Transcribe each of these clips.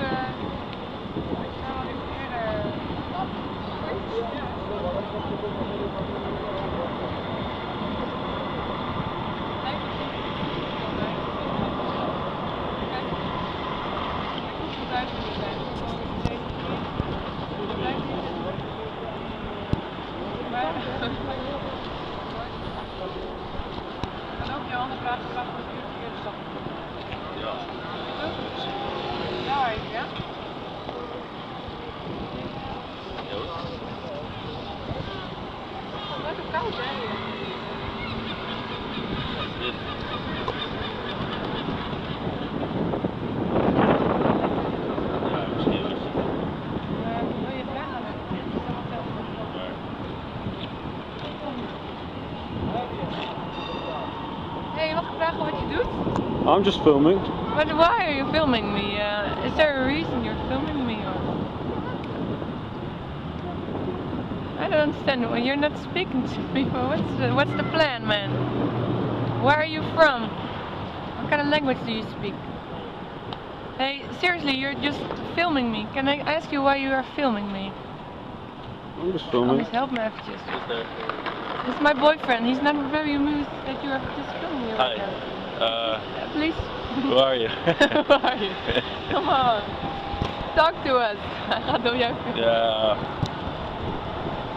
eh, ik zou wel eens eerder... Lijkt me goed. Kijk, ik moet zo thuis willen zijn. Gewoon deze keer. Je blijft niet zitten. Maar... Ik kan ook je handen vragen waar voor de verkeerde stap. Ja. Daar, ja? Lekker koud, hè? hier. Dit. Ja, misschien is het. Maar wil je vragen? Dat is allemaal veel. Maar Hey, mag ik vragen wat je doet? I'm just filming. But why are you filming me? Uh, is there a reason you're filming me? Or... I don't understand. Well, you're not speaking to me. What's the, what's the plan, man? Where are you from? What kind of language do you speak? Hey, seriously, you're just filming me. Can I ask you why you are filming me? I'm just filming. eens, help me eventjes. is. This my boyfriend. He's not very amused that you are just filming me right Hi. now. Uh, Uh, please. who are you? Who are you? Come on. Talk to us. Hij gaat door jou filmen. Yeah.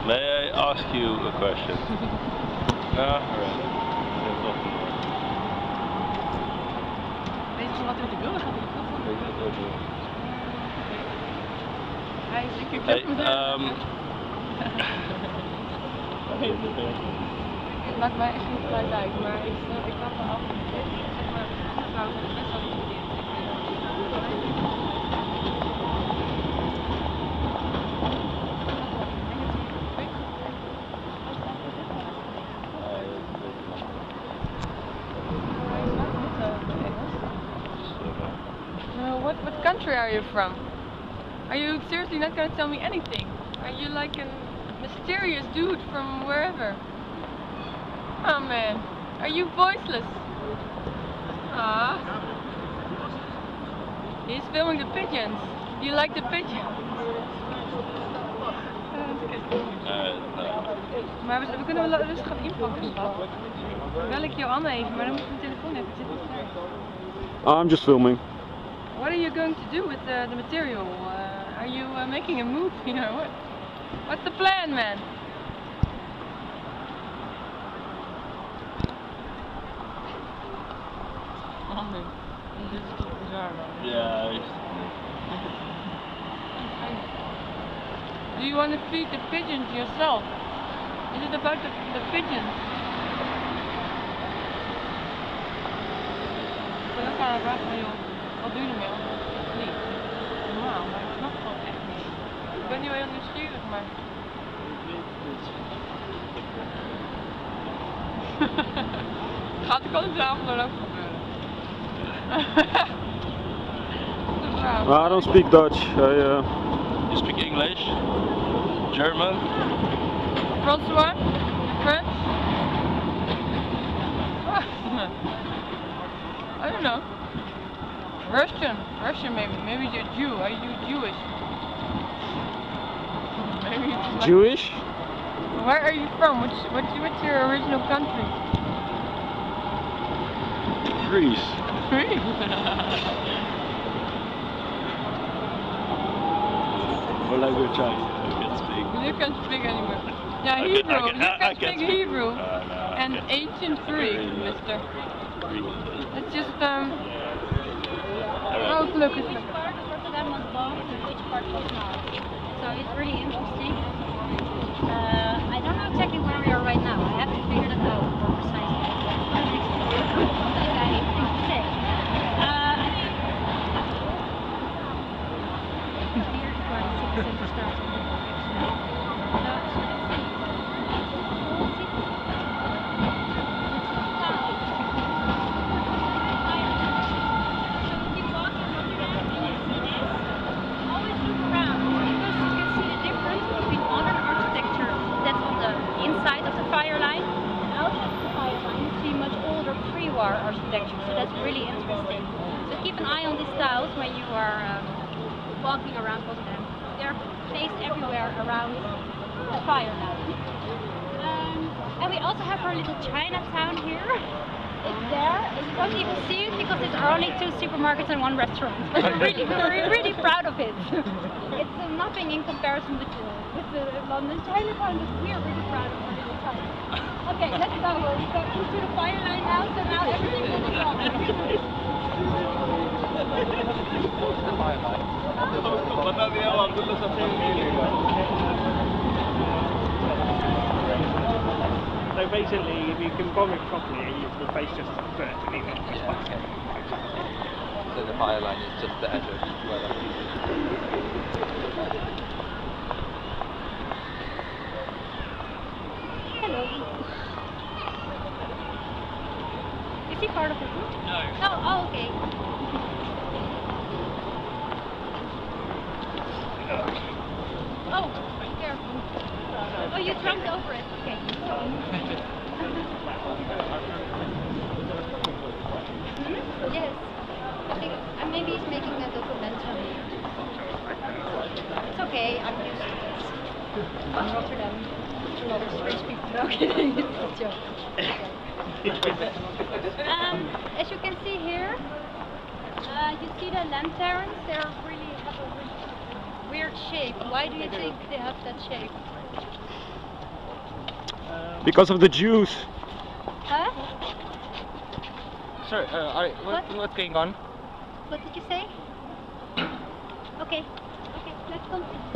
May I ask you a question? Alright. Weet je wat wil? Dan gaat hij is een keer Hey, met um, maakt mij echt niet uit, maar ik, ik me af. Zeg maar, best wel what, what country are you from? Are you seriously not gonna tell me anything? Are you like a mysterious dude from wherever? Oh man, are you voiceless? Ah. He's filming the pigeons. Do you like the pigeons? Uh, no. Maar we, we kunnen wel rustig gaan inpakken. schat. Bel ik Joanne even, maar dan moet ik mijn telefoon even zitten. I'm just filming. What are you going to do with the, the material? Uh, are you uh, making a movie or what? What's the plan, man? Do you want to feed the pigeons yourself? Is it about the, the pigeons? Wat doe je ermee? Niet. Normaal, maar ik snap gewoon echt niet. Ik ben nu heel nieuwsgierig, maar... Gaat ook gebeuren? I don't speak Dutch. Uh, English? German? Français? French? I don't know. Russian. Russian maybe. Maybe you're Jew. Are you Jewish? Maybe like- Jewish? Where are you from? What's, what's, what's your original country? Greece. Greece. Language I can speak? you can speak anywhere. Yeah, I Hebrew. can- I can- you can I speak speak- Hebrew. Uh, no, and can't. ancient Greek, mister. It's just, um... Oh, look, it's Which part of Rotterdam was bombed and which part was not. So it's really interesting. Uh, I don't know exactly where we are right now. I have to figure that out more precisely. Okay, things to say. Uh, I think here is where the city center starts in the direction. So, let's see. Always look around because you can see the difference between modern architecture that's on the inside of the fire line and outside of the fire line you see much older pre-war architecture so that's really interesting. So keep an eye on these tiles when you are um, walking around both of them. They're placed everywhere around the fire now. Um, and we also have our little Chinatown here. It's there. You won't even see it because there are only two supermarkets and one restaurant. We're really, we're really proud of it. It's uh, nothing in comparison with the, with the London Chinatown, but we're really proud of our little Chinatown. Okay, let's go. We'll go into the fire line now, so now everything will be gone. So basically, if you can bomb it properly, you- the base just burns and even The fire line is just the edge of where that Hello. Is he part of the group? No. Oh, oh okay. Oh, careful. Oh, you jumped over it. Okay. Hmm? Yes. I think uh, maybe he's making a documentary. It's okay. I'm used to this. From Rotterdam. A lot of French people. No, kidding. It's a joke. um, as you can see here, uh, you see the lanterns. They're really have a really weird shape. Why do you think they have that shape? Because of the Jews. Huh? Sorry, uh, are, what, What? what's going on? What did you say? Okay. Okay. Let's continue.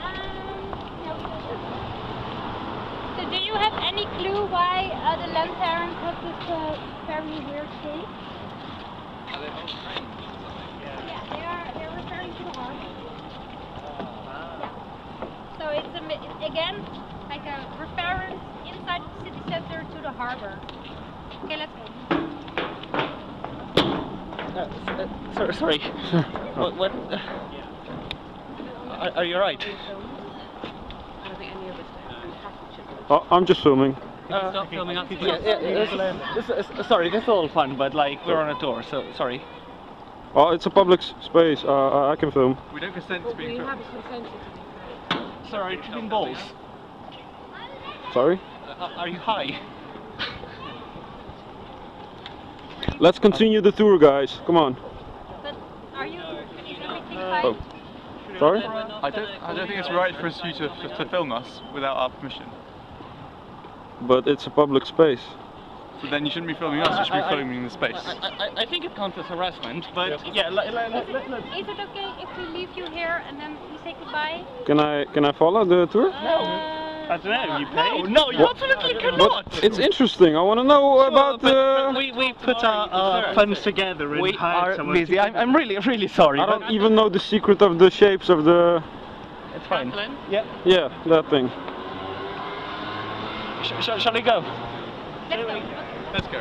Um, so do you have any clue why uh, the lanterns have this uh, very weird shape? Are they all trains or something? Yeah, they are. They're referring to the harbor. Yeah. So it's a, it's again like a reference inside the city center to the harbor. Okay, let's go. Uh, uh, sorry, sorry. what? what uh, are, are you right? Oh, I'm just filming. Uh, Stop filming us. yeah, yeah, this, this, this, sorry, this is all fun, but like we're on a tour, so sorry. Oh, it's a public space. Uh, I can film. We don't consent to being filmed. Sorry, tripping balls. Sorry. Uh, are you high? Let's continue the tour, guys. Come on. But are you? Is everything Oh. Sorry. I don't, I don't think it's right for us you to, to film us without our permission. But it's a public space. So then you shouldn't be filming us, you should I- be I- filming the space. I, I, I think it counts as harassment, but yeah, let, let, let, let, let, Is it okay if we leave you here and then we say goodbye? Can I can I follow the tour? Uh, I don't know, you no, paid? no, no you absolutely cannot! But it's interesting. I want to know about but, the. but we, we put our, our funds together and We hired are someone busy. to- I'm, I'm really, really sorry. I don't even know the secret of the shapes of the. It's fine. Yeah. Yeah, that thing. Sh- sh- shall we go? let's go. Let's go.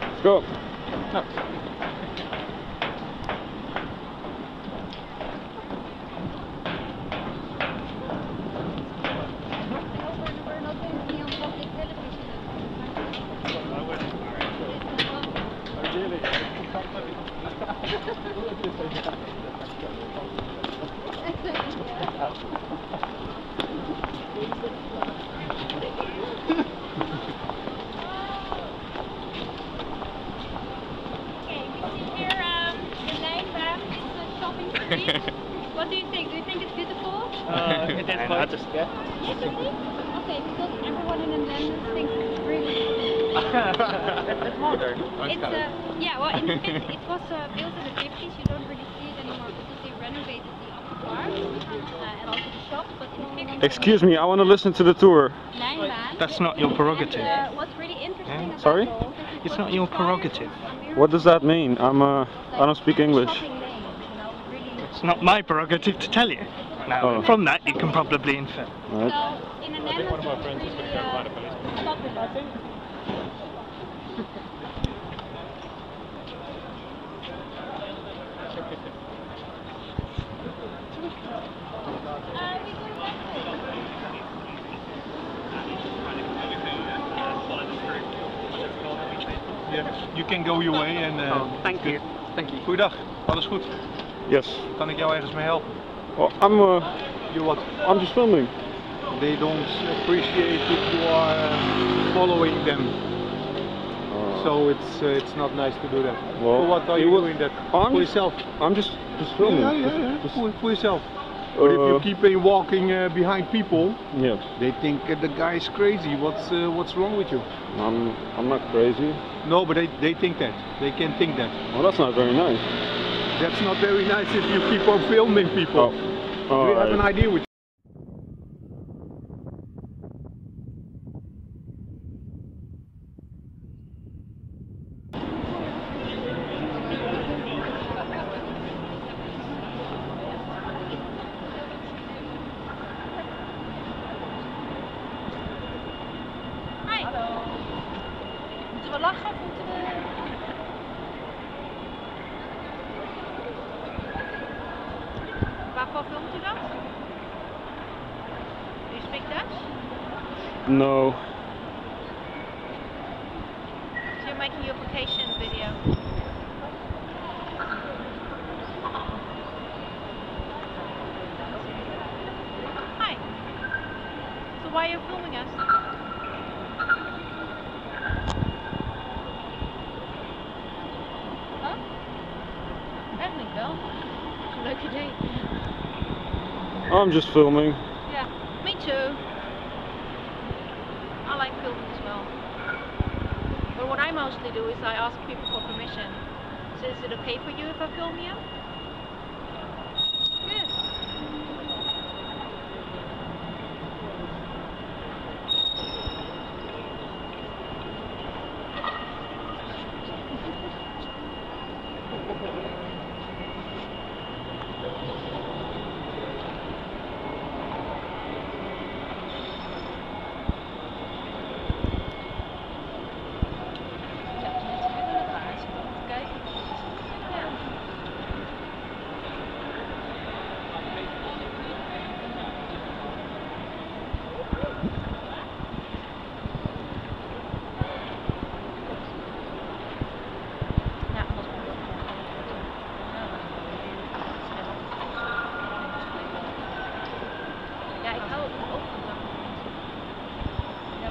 Let's go. No. We're not going to be on public Okay, we see here um, the Nijmegen is a shopping street. what do you think? Do you think it's beautiful? Uh, it is quite... Is it? Okay, because everyone in the Netherlands thinks it's really it's modern. It's uh, yeah, well, in the 50s, it was uh, built in the 50s. You don't really see it anymore because they renovated the upper part uh, and also the shops. But in the 50s, Excuse me, I want to listen to the tour. That's not your prerogative. And, uh, what's really interesting about Sorry? those It's not your prerogative. What does that mean? I'm uh, I don't speak English. shopping lanes, you know, really. It's not my prerogative to tell you. Now, Oh. from that, you can probably infer. Right. So in the Netherlands, it was really uh, popular. Uh, we go that way. Yeah, you can go your way and... Uh, thank you. Thank you. Goeiedag, alles goed? Yes. Kan ik jou ergens mee helpen? Well, I'm uh, You what? I'm just filming. They don't appreciate if you are uh, following them. Uh, So it's uh, it's not nice to do that. Well, for what are it you doing that? I'm for yourself. I'm just just filming. Yeah, yeah, Just- yeah. just- For, for yourself. But if you Uh, keep on walking uh, behind people, yes. they think uh, the guy is crazy. What's uh, what's wrong with you? I'm I'm not crazy. No, but they, they think that. They can think that. Well, that's not very nice. That's not very nice if you keep on filming people. Oh. Do you have an idea with Moeten we lachen of moeten we... Waarvoor filmt u dat? Do you speak Dutch? No. I'm just filming. Yeah, me too. I like filming as well. But what I mostly do is I ask people for permission. So is it okay for you if I film you? Good. Ja, mensen willen het waar. Als je komt kijken. Ja. Ja, anders moet ik ook Ja, ik hou ook van oogcontact met mensen. Ja,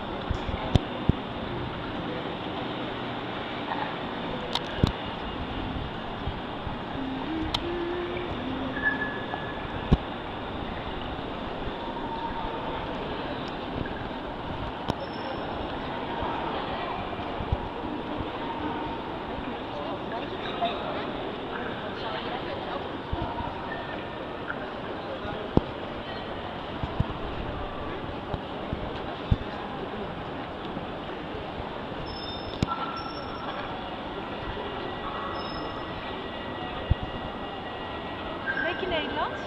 Spreek je Nederlands?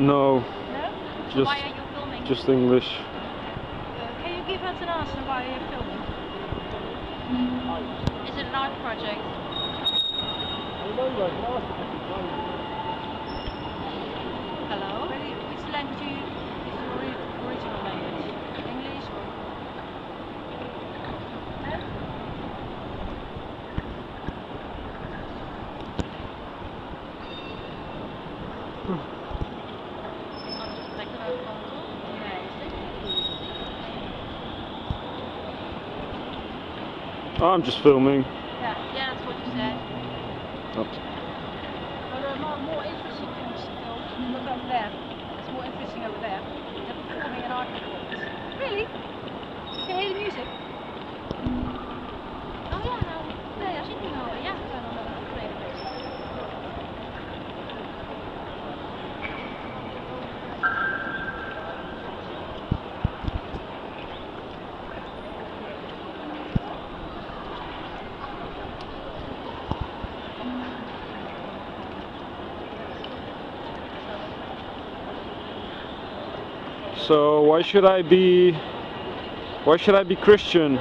No. No? Just- why are you filming? Just English. Uh, can you give us an answer why you're filming? Is it an art project? Hello? Which language you- is your ori- original language? English or? No? Anders vertrekken we ook gewoon toch? Nee, I'm just filming. Yeah, yeah, that's what you said. Oh. But there are more, more interesting things to film. Look over there. It's more interesting over there. They're performing an art performance. Really? You can hear the music? Oh ja, nou, nee, daar zit niet over. Ja, we zijn al een optreden geweest. So why should I be? Why should I be Christian?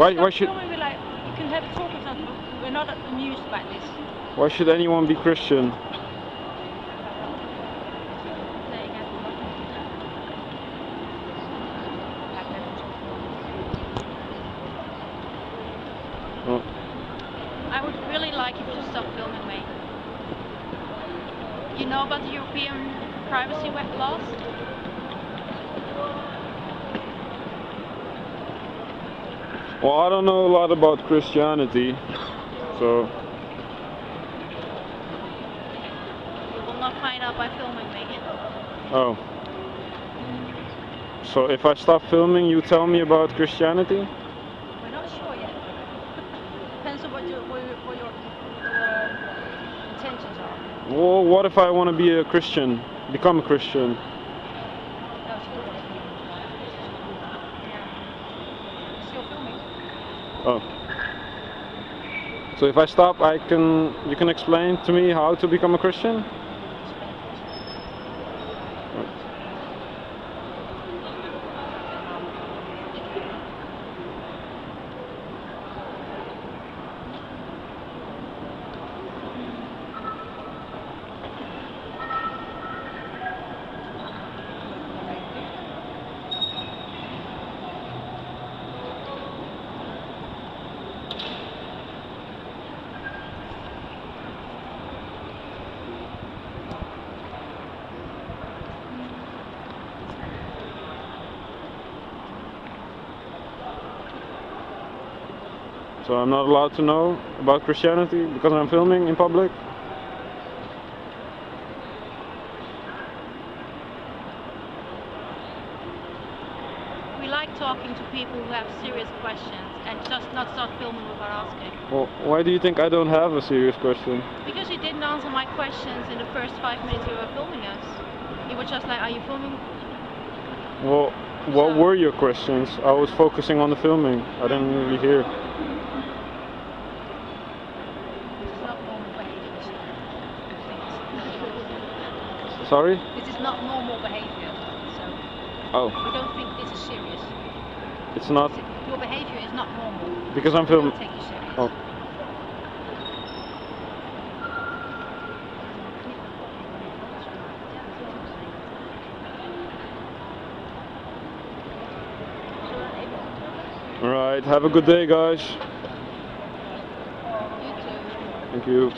Why- why should- we like, you can have a talk us. but We're not amused by this. Why should anyone be Christian? There you go. Oh. I would really like stop filming me. You know about the European privacy wa- laws? Well, I don't know a lot about Christianity, so You will not find out by filming me. oh. So if I stop filming, you tell me about Christianity? We're not sure yet. Depends on what your, what your, what your uh, intentions are. Well, what if I want to be a Christian, become a Christian your Still filming? Oh. So if I stop, I can you can explain to me how to become a Christian? So I'm not allowed to know about Christianity because I'm filming in public? We like talking to people who have serious questions and just not start filming without asking. Well, why do you think I don't have a serious question? Because you didn't answer my questions in the first five minutes you were filming us. You were just like, are you filming? Well, what were your questions? I was focusing on the filming. I didn't really hear. This is not normal behavior. sir. Sorry? This is not normal behavior. So Oh, we don't think this is serious. it's not Your behavior is not normal. because I'm filming. take you serious. Oh. Alright, have a good day, guys. You too. Thank you.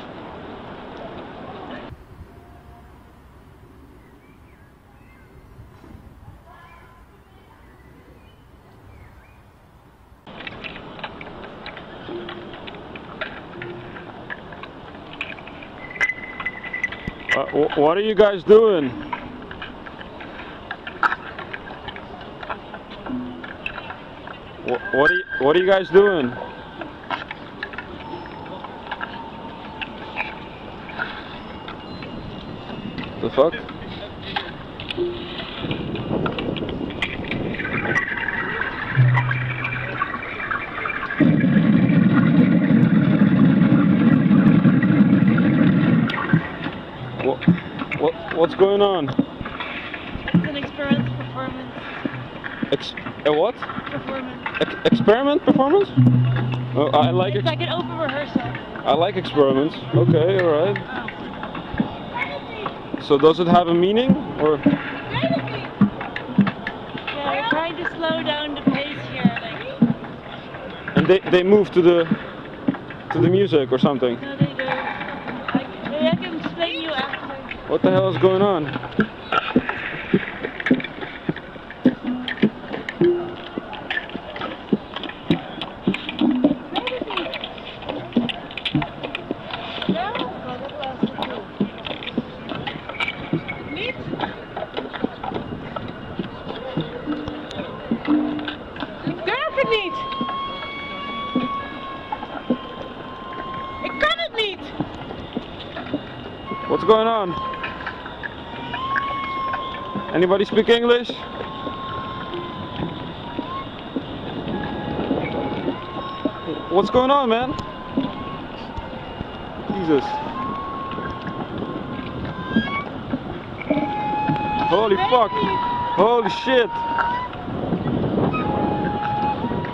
What are you guys doing? What are you, what are you guys doing? What's going on? It's an experience performance. Ex- a what? Performance. Ex- experiment performance? Oh, I like It's like an open rehearsal. I like experiments. Okay, all right. So does it have a meaning or? Yeah, we're trying to slow down the pace here. Like, And they they move to the to the music or something. no, they don't. I, maybe I can explain you after. What the hell is going on? Anybody speak English? What's going on, man? Jesus. Holy fuck. Holy shit.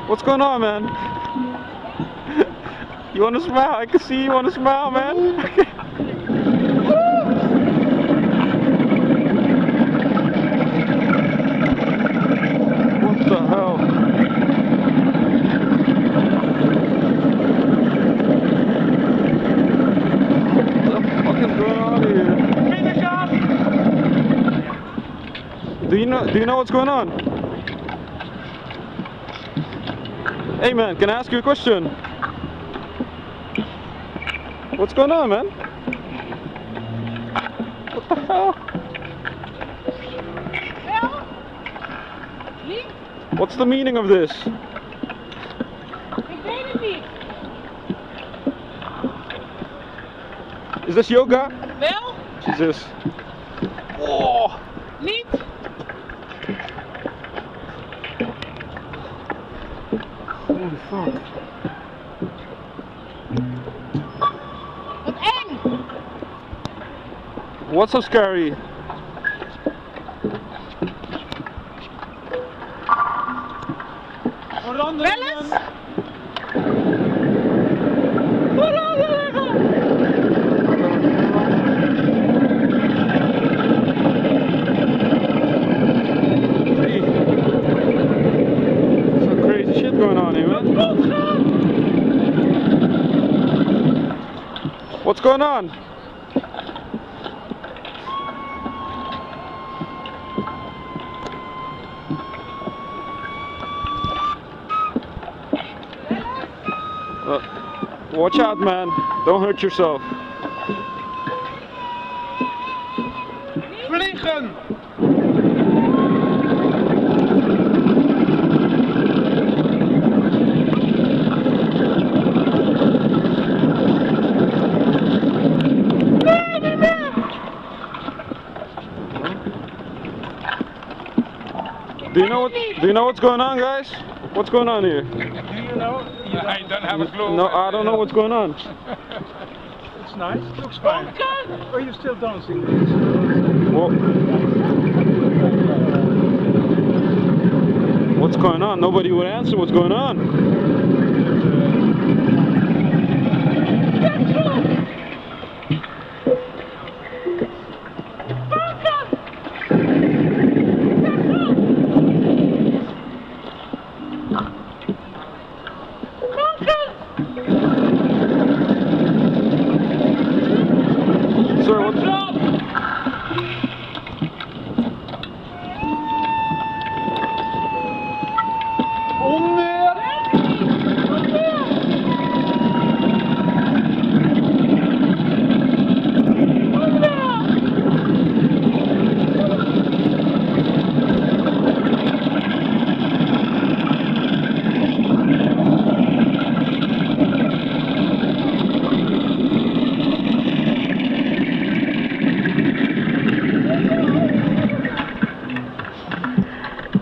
What's going on, man? You wanna smile? I can see you wanna smile, man. What the hell? Do you know what's going on? Hey man, can I ask you a question? What's going on, man? What the hell? What's the meaning of this? Ik weet het niet. Is this yoga? Wel? Jesus. What's so scary? Watch out, man. Don't hurt yourself. Vliegen! Do you know what? Do you know what's going on, guys? What's going on here? Do you know? You I don't have a clue. No, I don't know what's going on. It's nice. It Looks fine. Oh, Are you still dancing? Well, what's going on? Nobody would answer. What's going on? Sir, what's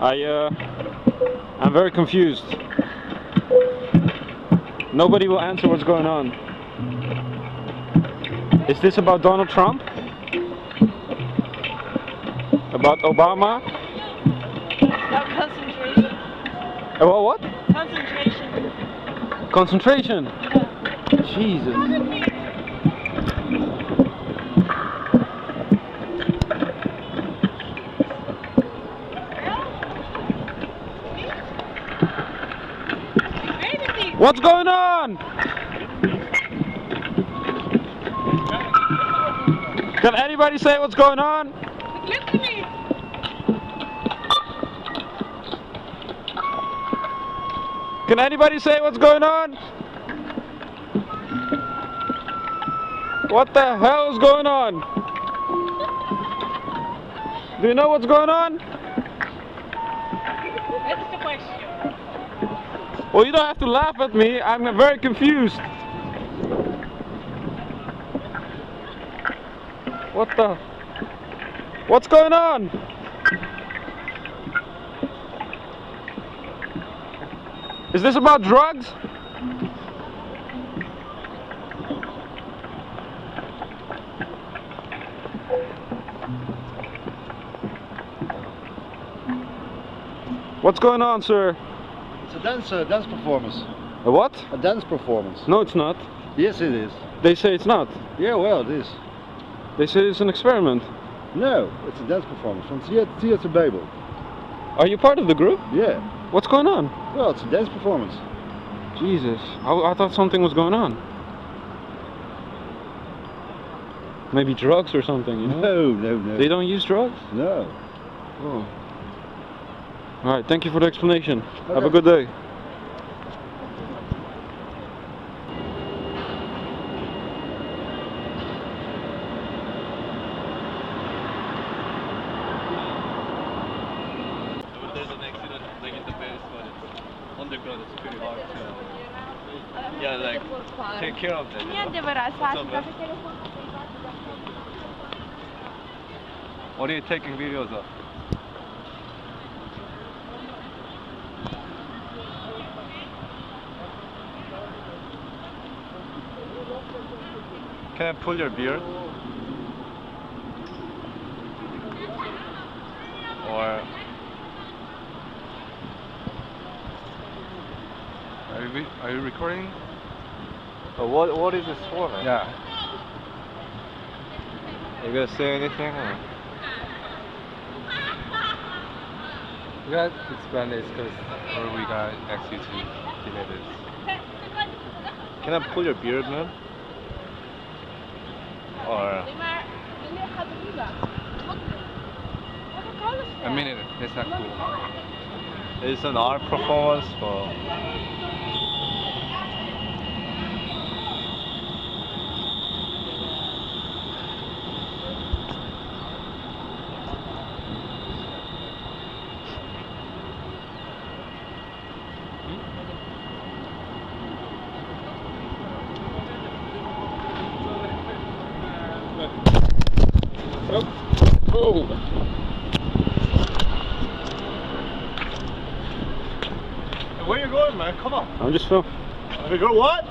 I uh, I'm very confused. Nobody will answer what's going on. Is this about Donald Trump? About Obama? Nou, concentration. About what? Concentration. Concentration. Jesus. What's going on? Can anybody say what's going on? Can anybody say what's going on? What the hell is going on? Do you know what's going on? That's the question. Well, you don't have to laugh at me. I'm very confused. What the? What's going on? Is this about drugs? What's going on, sir? It's a dance, uh, dance performance. A what? A dance performance. No, it's not. Yes, it is. They say it's not. Yeah, well, it is. They say it's an experiment. No, it's a dance performance from Theater Babel. Are you part of the group? Yeah. What's going on? Well, it's a dance performance. Jesus, I, I thought something was going on. Maybe drugs or something, you know? No, no, no. They don't use drugs? No. Oh. All right, thank you for the explanation. Have a good day. Yeah, like take care of? What's? What are you taking videos of? Can I pull your beard? Or are you are you recording? Uh, what what is this for? Man? Yeah. You gonna say anything? Or? We got explain this because or we got you to delete this. Can I pull your beard, man? Or I mean it. It's not cool. It's an art performance for. Oh. Where you going, man? Come on. I'm just filming. You go what?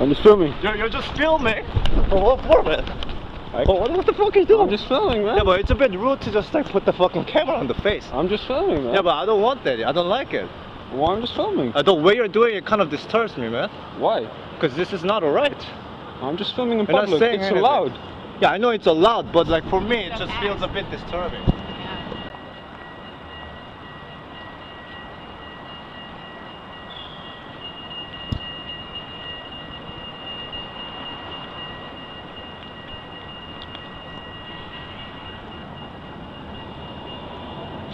I'm just filming. You're, you're just filming. For what for, man? Oh, what, what the fuck are you doing? I'm just filming, man. Yeah, but it's a bit rude to just like put the fucking camera on the face. I'm just filming, man. Yeah, but I don't want that. I don't like it. well, I'm just filming. Uh, the way you're doing it kind of disturbs me, man. Why? Because this is not alright. I'm just filming in You're not public. saying It's anything. allowed. Yeah, I know it's allowed, but like for me, it just feels a bit disturbing.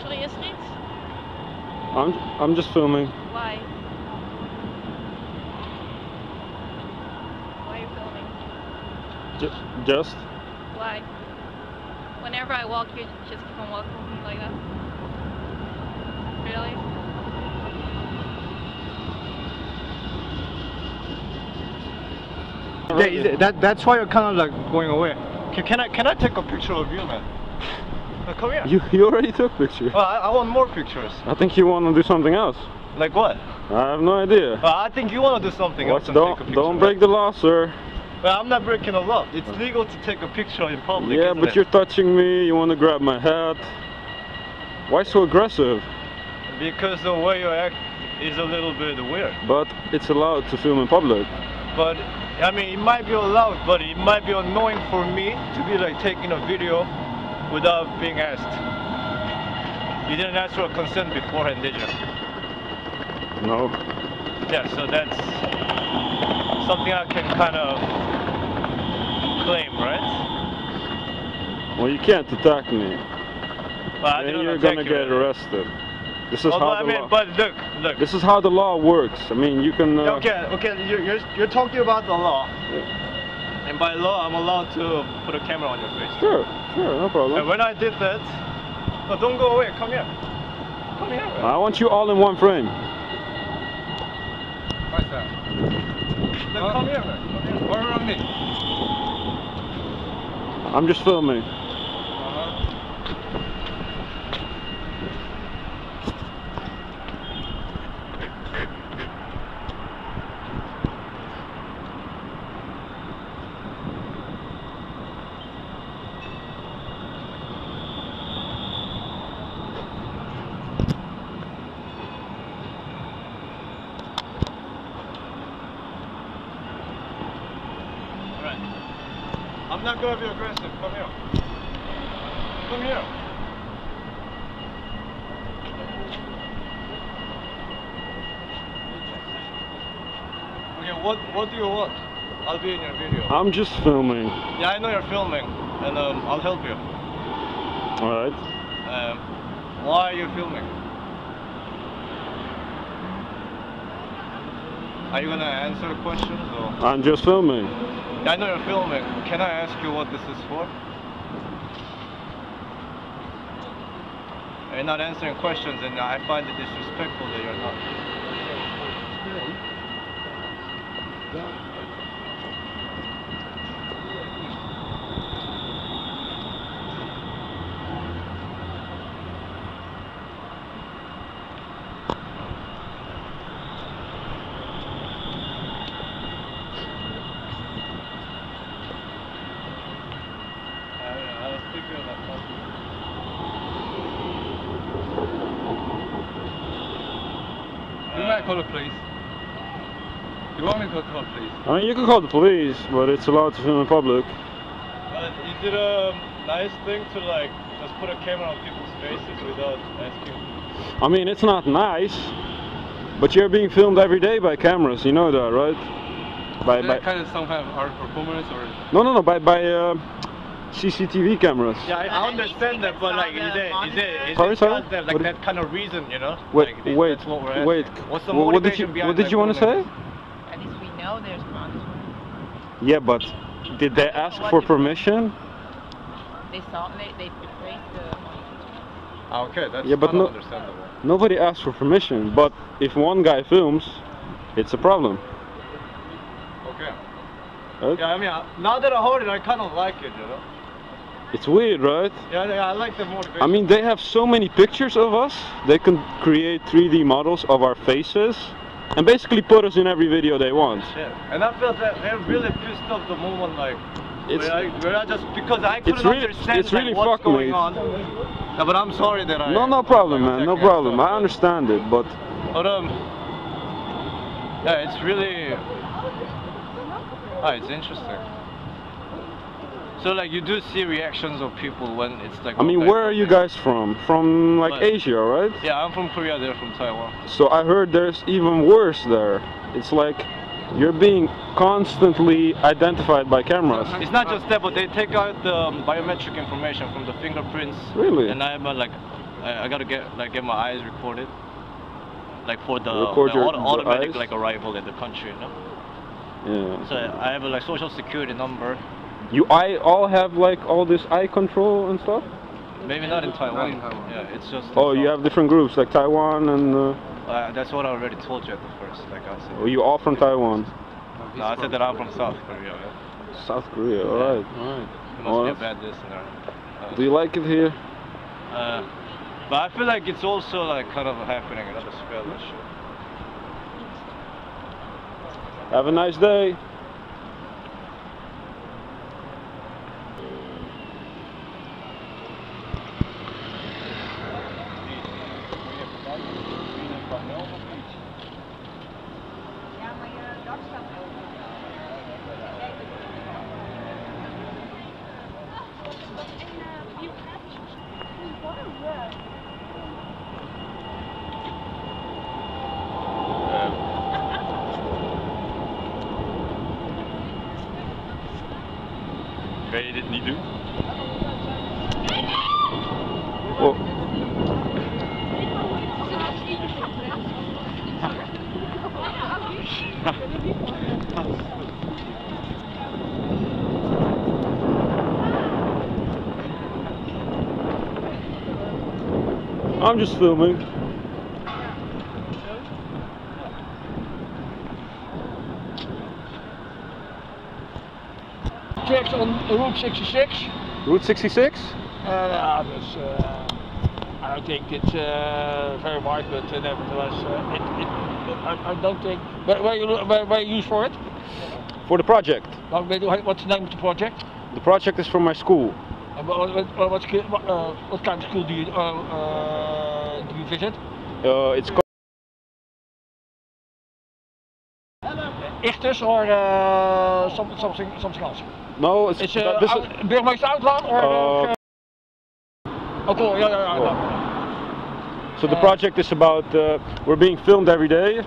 Sorry, is? I'm I'm just filming. Why? Why are you filming? Just just. Why? Whenever I walk, you just keep on walking like that. Really? Yeah, that, that's why you're kind of like going away. Can, can I can I take a picture of you, man? Uh, come here. You you already took pictures. Well, I, I want more pictures. I think you want to do something else. Like what? I have no idea. Well, I think you want to do something Watch, else. and take a don't picture, don't right? break the law, sir. Well, I'm not breaking the law. It's legal to take a picture in public. yeah, but it? you're touching me. You want to grab my hat. Why so aggressive? Because the way you act is a little bit weird. But it's allowed to film in public. But I mean, it might be allowed, but it might be annoying for me to be like taking a video without being asked. You didn't ask for consent beforehand, did you? No. Yeah, so that's something I can kind of claim, right? Well, you can't attack me. I then you're gonna you, get arrested. This is Oh, how but I the mean, law. but look, look. This is how the law works. I mean, you can. Uh, Okay, okay, you're, you're, you're talking about the law. And by law, I'm allowed to put a camera on your face. Sure, sure, no problem. And when I did that, no, don't go away, come here. Come here. I want you all in one frame. What's that? Look, come here, man. Come here. Me? I'm just filming. Come here. Come here. Okay, what, what do you want? I'll be in your video. I'm just filming. Yeah, I know you're filming, and um, I'll help you. Alright. Um, why are you filming? Are you gonna answer questions or? I'm just filming. I know you're filming. Can I ask you what this is for? You're not answering questions, and I find it disrespectful that you're not. I was thinking of that You might call the police. You want me to call the police? I mean, you can call the police, but it's allowed to film in public. But is it a nice thing to like just put a camera on people's faces without asking? I mean, it's not nice, but you're being filmed every day by cameras. You know that, right? By, by that kind of some kind of art performance or? no, no, no, by by uh, CCTV cameras. Yeah, I, I understand that, but like, is it is it is Sorry, it sorry? just that, like that kind of reason, you know? Wait, like, wait, what wait. What's the Wh- what did you behind what did you want to say? At least we know there's sponsors. Yeah, but did they ask for permission? They saw, they, they raised the money. Ah, Okay, that's Yeah, but no- understandable. Nobody asked for permission, but if one guy films, it's a problem. Okay. Right? Yeah, I mean, now that I heard it, I kind of like it, you know? It's weird, right? Yeah, yeah, I like the motivation. I mean, they have so many pictures of us. They can create 3D models of our faces and basically put us in every video they want. Shit. And I felt that they're really pissed off the moment, like, It's- where, I, where I just, because I couldn't really- understand it's like, what's going me. on. Yeah, but I'm sorry that I... No, no problem, man. No problem. I understand it, but But um, yeah, it's really, ah, it's interesting. So like you do see reactions of people when it's like. I mean, where are you guys from? From like Asia, right? Yeah, I'm from Korea. They're from Taiwan. So I heard there's even worse there. It's like you're being constantly identified by cameras. It's not just that, but they take out the um, biometric information from the fingerprints. Really? And I'm like, I, gotta get like get my eyes recorded, like for the, Record the your- auto- automatic eyes? like arrival in the country, you know. Yeah. So I have a like social security number. You I all have like all this eye control and stuff? Maybe not in Taiwan. in Taiwan. Yeah, it's just. Oh, you have different groups like Taiwan and uh, Uh, that's what I already told you at the first, like I said. oh, you all from Taiwan? No, I said that I'm from South Korea. Yeah. South Korea. All right. Alright. You must be a that's- bad listener. Uh, Do you like it here? uh, but I feel like it's also like kind of happening in other Spanish. Have a nice day. I'm just filming. Checks on Route 66. Route 66? Uh, uh, I don't think it's uh, very wide, but uh, nevertheless, uh, it, it, I, I don't think. Where, where, you, where, where you use for it? For the project. What's the name of the project? The project is from my school. What, what, what, ski- what, uh, what kind of school do you, uh, do you visit? It's called Ichthus or uh, some, something, something else? no, it's, It's uh, this is, Out- Burgemeester Outlaan or? Uh, uh, oh, cool. Yeah, yeah, yeah. So the Uh, project is about uh, we're being filmed every day.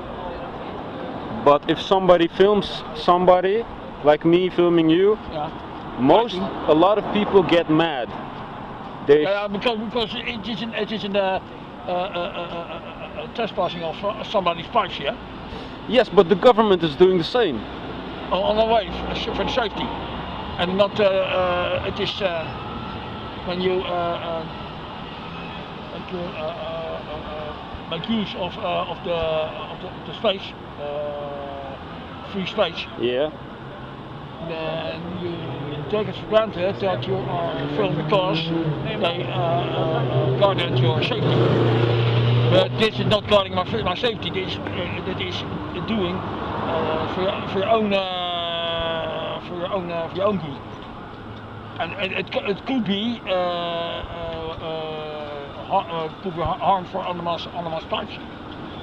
But if somebody films somebody, like me filming you, yeah. Most a lot of people get mad. They Yeah, because because it is an it is an uh, uh, uh, uh, uh, uh, trespassing of uh, somebody's privacy. Yeah? Yes, but the government is doing the same. on, on the way for the safety. And not, uh, uh, it is uh, when you uh, uh, uh, uh, uh, uh, make use of, uh, of, the, of, the, of the space, uh, free space, Yeah. then you take it for granted that you are filmed because they uh, uh, guarded your safety. But this is not guarding my, my safety, this, uh, that is doing uh, for, your- for your own uh, for your own uh, for your own good. And it, it, it could be uh, uh, uh, uh, could be har- harm for animals animals privacy.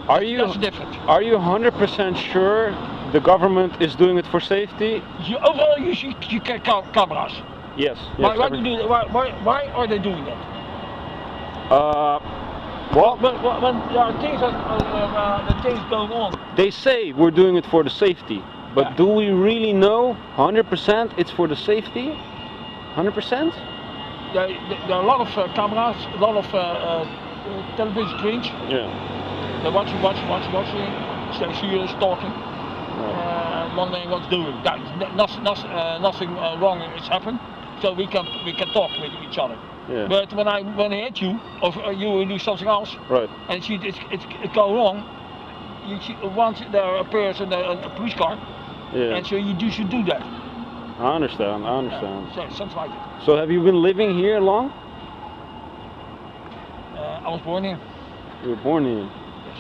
Are you That's different. are you 100% sure the government is doing it for safety? You overal you see you can ca- cameras. Yes. Why, yes why, do why, why, why are they doing that? uh, well, but when there are things that uh, uh, the things going on, they say we're doing it for the safety, but Yeah. do we really know 100% it's for the safety? 100%? there, there are a lot of uh, cameras, a lot of uh, uh, television screens. Yeah. They're watching, watching, watching, watching. They see us talking, uh, wondering what's doing. That, nothing, nothing, uh, nothing uh, wrong has happened, so we can we can talk with each other. Yeah. But when I when I hit you, or uh, you do something else, Right. and see it, it, it go wrong, you see, once there appears a, a, police car, Yeah. and so you do should do that. I understand. I understand. So, something like that. So have you been living here long? Uh, I was born here. You were born here. Yes.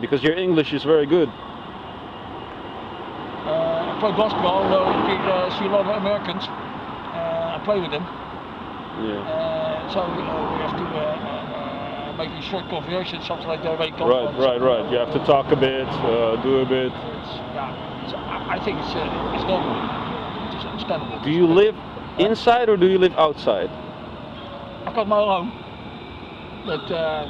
Because your English is very good. Uh, I play basketball, though you uh, see a lot of Americans. Uh, I play with them. Yeah. Uh, so uh, we have to uh, uh, make a short conversation, something like that. Right, right, right. You have to talk a bit, uh, do a bit. It's, yeah, it's, I, I think it's, it's normal. It's understandable. Do you live inside or do you live outside? I got my own, but uh,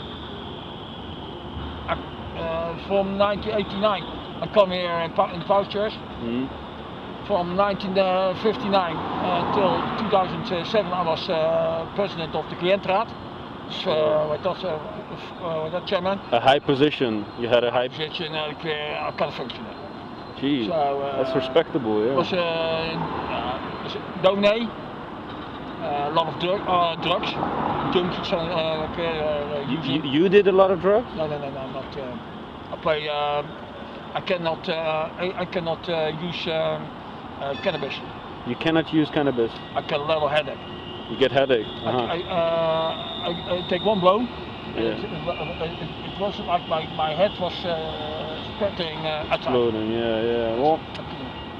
I, uh, from 1989 I come here in, in Pauwchurch. Hmm? From 1959 uh, till 2007 I was uh, president of the cliëntenraad. So, uh, wat dat, uh, uh, wat chairman. A high position. You had a high. Position, uh, I kan functionen. Gee, So, uh, that's respectable, yeah. was uh, dominee. Uh, a lot of drug, uh, drugs, junkies, uh, like, uh, You, you, you did a lot of drugs? No, no, no, no, not. Uh, I play. I cannot. Uh, I, I cannot uh, use um, uh, cannabis. You cannot use cannabis. I get a little headache. You get headache. I, Uh-huh. I, uh, I, I take one blow. Yeah. It, it, it, was like my, my head was uh, spreading uh. Exploding, yeah, yeah. Well,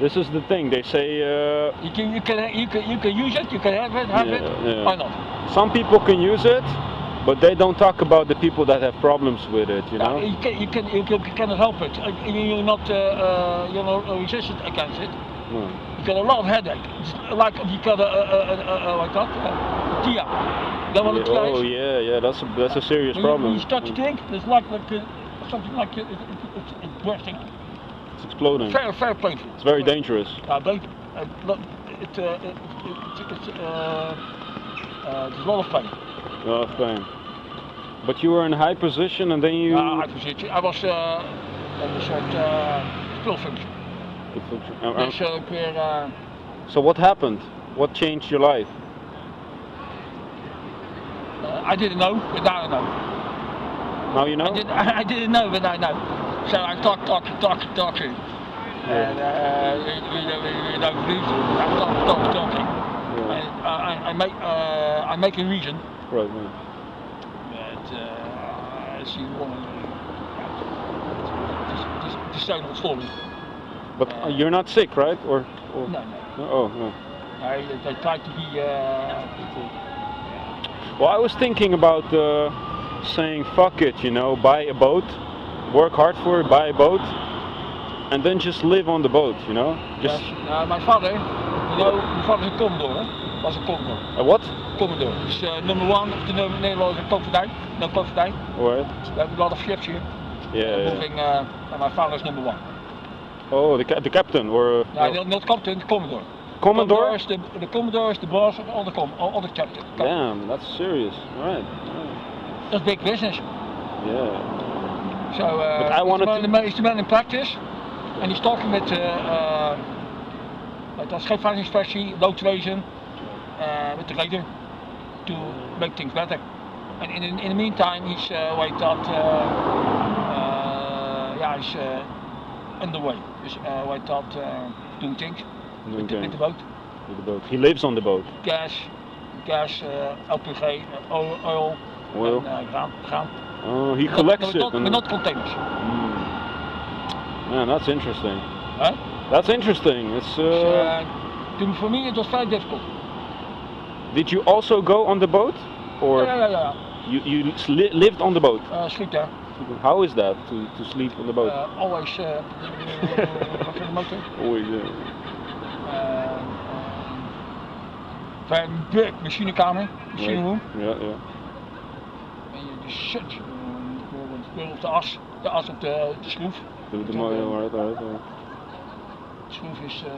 this is the thing. They say uh, You can, you can, you can, you can use it. You can have it, have Yeah, it. yeah. Why not? some people can use it, but they don't talk about the people that have problems with it, you know? you, can, you, can, you, can, you cannot help it. Uh, you- You're not, uh, uh, you're not resistant against it. No. You get a lot of headache. It's like you got a, a, a, like that, a TIA. Then when Yeah, it oh yeah, yeah, that's a that's a serious you, problem. when you start to drink, it's like, like uh, something like uh, it, it, it, it's bursting. It's exploding. Very, very painful. It's very dangerous. Uh, uh, look, it, uh, it, it, it, it, uh, uh, there's a lot of pain. A of pain. But you were in high position and then you. Uh, I, was, I was uh, een soort uh, spulfunctie. Uh, uh, Dus uh, ik weer, uh, so what happened? What changed your life? uh, I didn't know, but now I know. Now you know. I, did, I didn't know, but I know. So I talk, talk, talk, talk. And uh, we, we, we, we don't believe. I talk, talk, talking. I, I make, uh, I make a reason. Right. right. But uh, gewoon. Het is- het is- het is. But uh, you're not sick, right? Or. or No, no. Oh no. I, they try to be. Uh, Well, I was thinking about uh, saying fuck it, you know, buy a boat, work hard for it, buy a boat, and then just live on the boat, you know. Just Yes. Uh, mijn vader, you know, is een commodore, hè? Was een commodore. a what? Commodore. Dus uh, number one of de nummer Nederlandse koopvaardij. No koopvaardij. Alright. We hebben a lot of ships here. Yeah. yeah. Moving, uh, my father is number one. Oh, the, ca- the captain or uh, No, not, captain, the commodore. commodore? the, the commodore is the boss of all the com, all, all the captain. Damn, that's serious. All right. That's big business. Yeah. So uh, But I wanted man, to- the man, the man in practice. En die starten met, uh, uh, met als scheepvaartinspectie, loodswezen, uh, met de reden to make things better. And in, in, in the meantime, he's uh, wait that uh, uh, yeah, he's uh, underway. Dus uh, wait that uh, doing things Doing with, the, with the boat. With the boat. He lives on the boat. Gas, gas, uh, LPG, uh, oil, oil, Oil. uh, graan. graan. Oh, he But collects not, it. Not, and- but not containers. Mm. Man, that's interesting. Huh? That's interesting. It's. Uh, Uh, to, for me, it was very difficult. Did you also go on the boat, or yeah, yeah, yeah. you you sli- lived on the boat? Uh, sleep there. How is that to, to sleep on the boat? Uh, always uh, uh, the motor. Always, yeah. Uh, very big machinekamer, machine room. Ja, ja. En je shit, uh, speel op de as, de as op de, de schroef. De, de, mooi, alright, alright. De schroef is uh,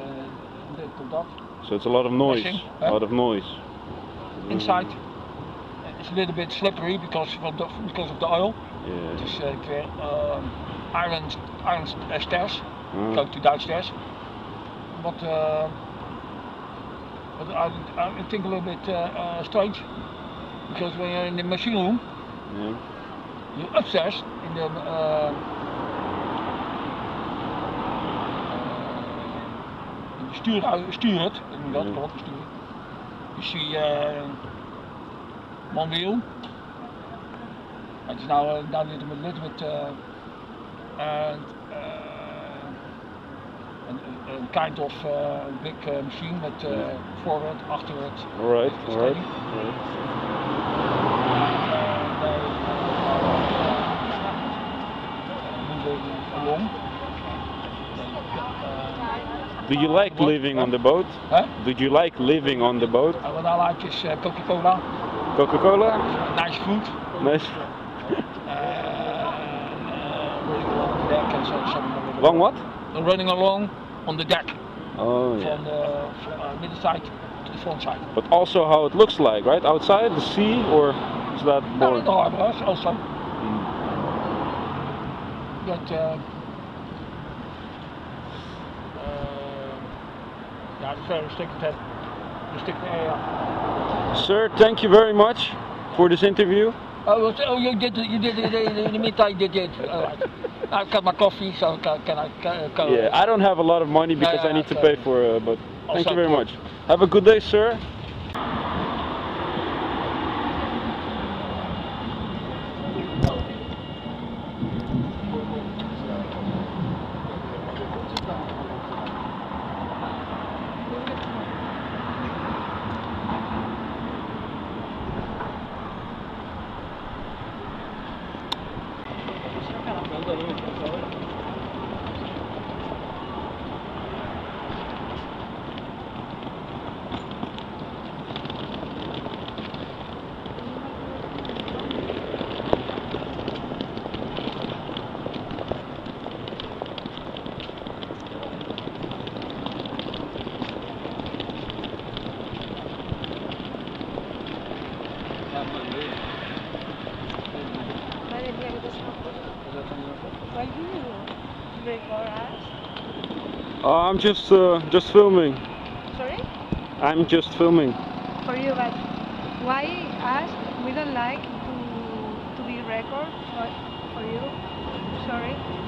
dit tot dat. So it's a lot of noise. Meshing, A lot of noise. Inside, it's a little bit slippery because of the, because of the oil. Yeah. Het is weer, um, iron, iron stairs, Ah. go to downstairs. But, uh, but I, I think a little bit uh, strange because when you're in the machine room, Yeah. you're upstairs in the uh, in de stuur, stuurhut, ik noem dat, gewoon stuur. You see uh, one wheel. Het is now, uh, now a little bit, little bit uh, and, uh, a, a, a kind of uh, big uh, machine with uh, forward, achterward, Alright, with alright. steering. alright. And they uh, moving along. Do you like Boat, living on the boat? Huh? Did you like living on the boat? Uh, what I like is uh, Coca-Cola, Coca-Cola? nice food, Nice. uh, uh, running along the deck and so, some Long what? running along on the deck Oh yeah. from the from, uh, middle side to the front side. But also how it looks like, right? Outside the sea, or is that No, in boring? the harbour also, Mm. but uh, uh, yeah, it's very restricted, restricted area. Sir, thank you very much for this interview. Oh, was- oh, you did, you did, you did in the meantime, you did it. I've got my coffee, so can, can I can, go? Yeah, I don't have a lot of money because yeah, I need to pay for it, but oh, thank Also you very much. Have a good day, sir. Why do you record us? Uh, I'm just uh, just filming. Sorry? I'm just filming. For you, but why us? We don't like to to be record for, for you. Sorry.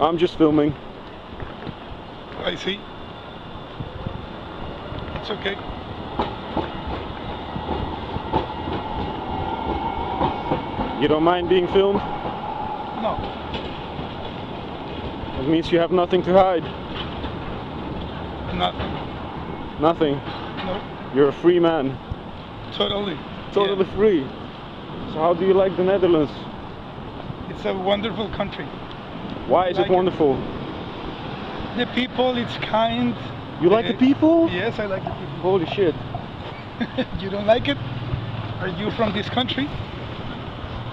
I'm just filming. I see. It's okay. You don't mind being filmed? No, That means you have nothing to hide. nothing. Nothing. No, You're a free man. totally. Totally free. So how do you like the Netherlands? It's a wonderful country. Why is Like it wonderful? The people, it's kind. You like the Uh, people? Yes, I like the people. Holy shit. you don't like it? Are you from this country?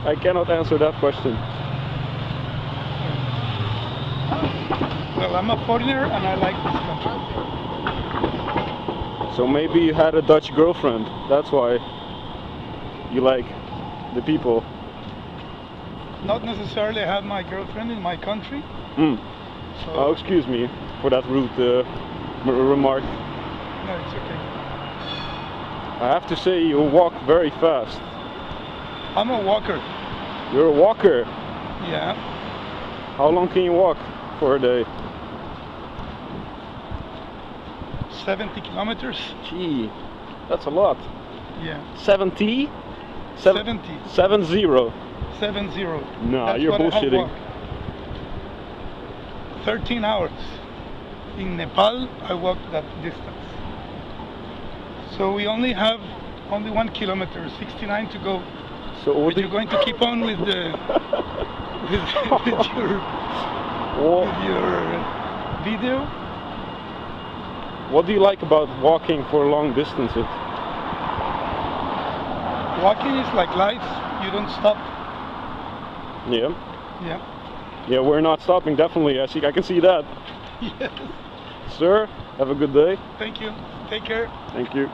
I cannot answer that question. Well, I'm a foreigner and I like this country. So maybe you had a Dutch girlfriend. That's why you like the people. Not necessarily have my girlfriend in my country. Hmm. So Oh, excuse me for that rude uh, remark. no, it's okay. I have to say you walk very fast. I'm a walker. You're a walker. Yeah. How long can you walk for a day? 70 kilometers. Gee, that's a lot. Yeah. 70? Seven, 70. Seven zero. Seven zero. Nah, That's you're bullshitting. 13 hours. In Nepal, I walked that distance. So we only have only one kilometer, 69 to go. So you're going to keep on with the with, with your with your video. What do you like about walking for long distances? Walking is like life. You don't stop. Yeah. Yeah. Yeah, we're not stopping. Definitely. I see. I can see that. Yes. Sir, have a good day. Thank you. Take care. Thank you.